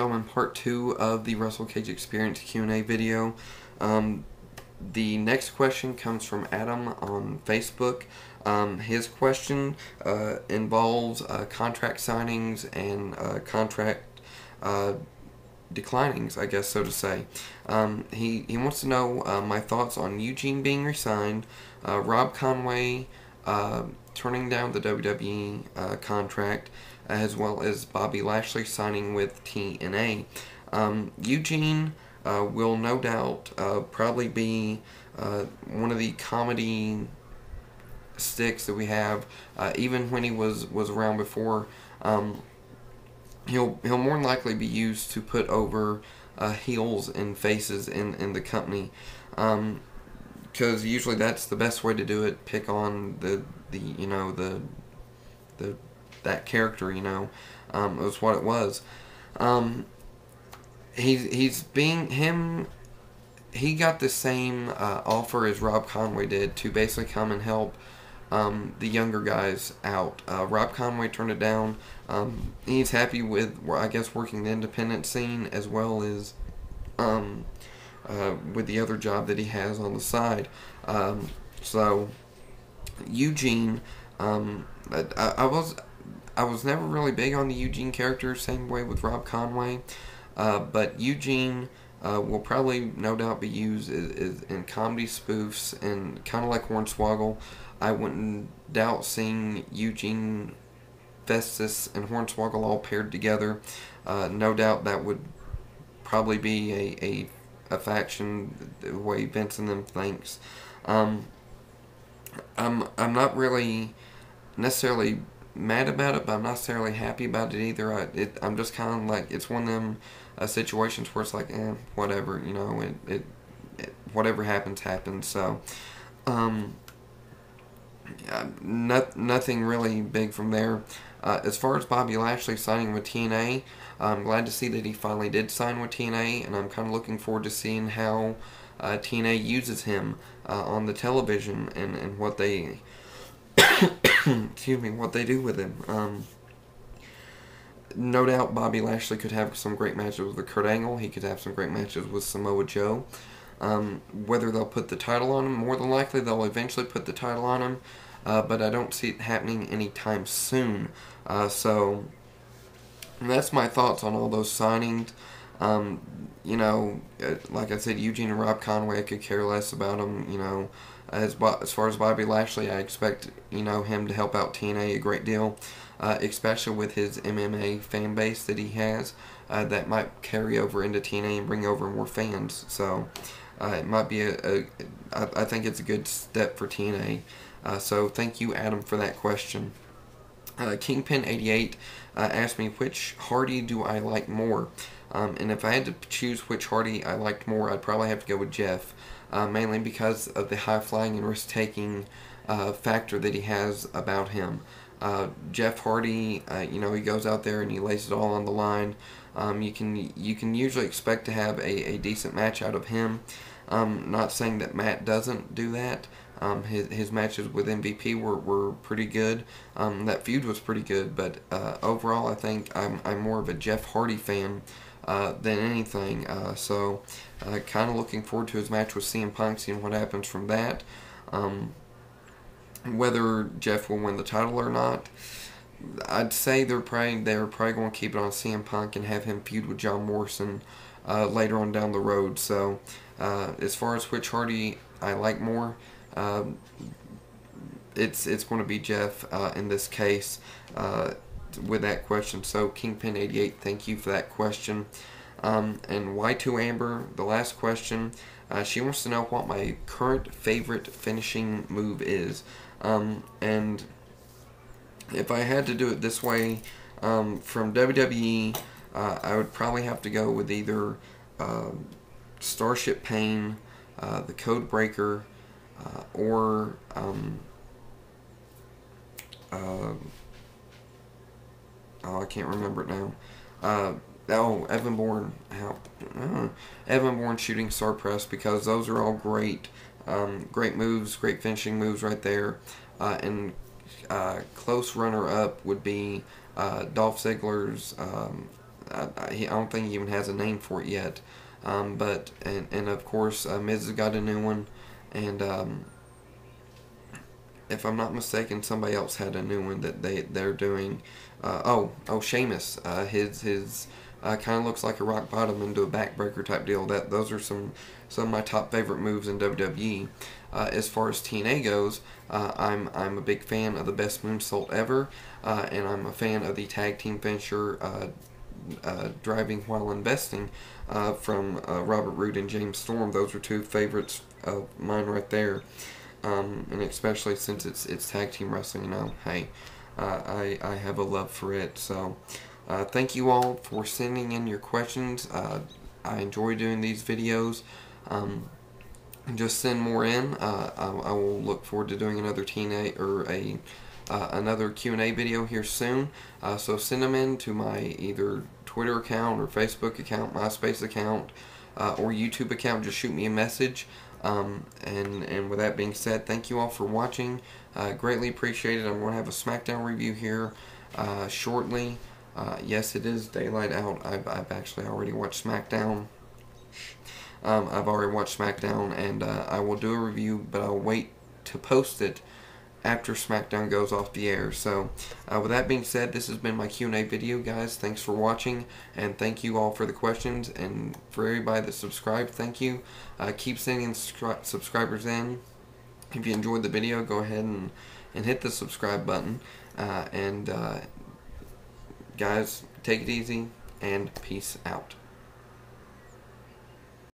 gentlemen, part two of the Russell Cage Experience Q&A video. Um, the next question comes from Adam on Facebook. Um, his question uh, involves uh, contract signings and uh, contract uh, declinings, I guess so to say. Um, he, he wants to know uh, my thoughts on Eugene being resigned, uh, Rob Conway turning down the WWE contract, as well as Bobby Lashley signing with TNA. Um, Eugene uh, will no doubt uh, probably be uh, one of the comedy sticks that we have. Uh, even when he was was around before, um, he'll he'll more than likely be used to put over uh, heels and faces in in the company. Um, because usually that's the best way to do it. Pick on the the you know the the that character, you know. Um, it was what it was. Um, he's he's being him. He got the same uh, offer as Rob Conway did to basically come and help um, the younger guys out. Uh, Rob Conway turned it down. Um, he's happy with, I guess, working the independent scene as well as um, uh, with the other job that he has on the side. Um, so Eugene, um, I, I was I was never really big on the Eugene character, same way with Rob Conway. Uh, but Eugene uh, will probably, no doubt, be used as, as in comedy spoofs and kind of like Hornswoggle. I wouldn't doubt seeing Eugene Festus and Hornswoggle all paired together. Uh, no doubt that would probably be a, a, a faction the way Vince and them thinks. Um, I'm I'm not really necessarily mad about it, but I'm not necessarily happy about it either. I, it, I'm just kind of like it's one of them uh, situations where it's like, eh, whatever, you know, it, it, it whatever happens, happens. So, um, yeah, not, nothing really big from there. Uh, as far as Bobby Lashley signing with TNA, I'm glad to see that he finally did sign with TNA, and I'm kind of looking forward to seeing how uh, TNA uses him uh, on the television and, and what they excuse me, what they do with him. Um, no doubt Bobby Lashley could have some great matches with Kurt Angle. He could have some great matches with Samoa Joe. Um, whether they'll put the title on him, more than likely they'll eventually put the title on him, uh, but I don't see it happening anytime soon. Uh, so that's my thoughts on all those signings. Um, you know, uh, like I said, Eugene and Rob Conway, I could care less about them. You know, as as far as Bobby Lashley, I expect you know him to help out TNA a great deal, uh, especially with his MMA fan base that he has. Uh, that might carry over into TNA and bring over more fans. So uh, it might be a, a I, I think it's a good step for TNA. Uh, so thank you, Adam, for that question. Uh, Kingpin88 uh, asked me which Hardy do I like more. Um, and if I had to choose which Hardy I liked more, I'd probably have to go with Jeff uh, mainly because of the high flying and risk taking uh, factor that he has about him. Uh, Jeff Hardy, uh, you know, he goes out there and he lays it all on the line. Um, you can you can usually expect to have a, a decent match out of him. Um, not saying that Matt doesn't do that. Um, his, his matches with MVP were, were pretty good. Um, that feud was pretty good, but uh, overall, I think I'm, I'm more of a Jeff Hardy fan uh, than anything. Uh, so, uh, kind of looking forward to his match with CM Punk, seeing what happens from that. Um, whether Jeff will win the title or not, I'd say they're probably they're probably going to keep it on CM Punk and have him feud with John Morrison uh, later on down the road. So, uh, as far as which Hardy I like more, um, it's it's going to be Jeff in this case with that question. So Kingpin88, thank you for that question. Um, and Y2 Amber, the last question, uh, she wants to know what my current favorite finishing move is. Um, and if I had to do it this way, um, from WWE, uh, I would probably have to go with either uh, Starship Pain, uh, the Code Breaker, uh, or um, uh, can't remember it now. Uh, oh, Evan Bourne, how, uh, Evan Bourne shooting star press because those are all great, um, great moves, great finishing moves right there. Uh, and uh, close runner up would be uh, Dolph Ziggler's um, I, I, don't think he even has a name for it yet. Um, but and and of course, uh, Miz has got a new one, and um, if I'm not mistaken, somebody else had a new one that they they're doing. Uh, oh, oh, Sheamus. Uh, his his uh, kind of looks like a rock bottom into a backbreaker type deal. That those are some some of my top favorite moves in WWE. Uh, as far as TNA goes, uh, I'm I'm a big fan of the best moonsault ever, uh, and I'm a fan of the tag team finisher. Drinking While Investing from Robert Roode and James Storm. Those are two favorites of mine right there. Um, and especially since it's it's tag team wrestling, you know, hey, uh, I I have a love for it. So, uh, thank you all for sending in your questions. Uh, I enjoy doing these videos. Um, just send more in. Uh, I, I, will look forward to doing another TNA or a uh, another Q&A video here soon. Uh, so send them in to my either Twitter account or Facebook account, MySpace account, or YouTube account. Just shoot me a message. Um, and, and with that being said, thank you all for watching. Uh, greatly appreciated. I'm going to have a SmackDown review here uh, shortly. Uh, yes, it is daylight out. I've, I've actually already watched SmackDown. Um, I've already watched SmackDown, and uh, I will do a review, but I'll wait to post it after SmackDown goes off the air. So, uh, with that being said, this has been my Q&A video, guys. Thanks for watching, and thank you all for the questions, and for everybody that subscribed, thank you. Uh, keep sending subscribers in. If you enjoyed the video, go ahead and, and hit the subscribe button. Uh, and, uh, guys, take it easy, and peace out.